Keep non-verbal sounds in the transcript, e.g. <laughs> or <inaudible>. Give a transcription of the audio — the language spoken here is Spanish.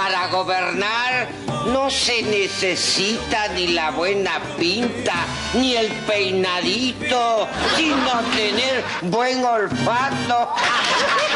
Para gobernar no se necesita ni la buena pinta, ni el peinadito, sino tener buen olfato. <laughs>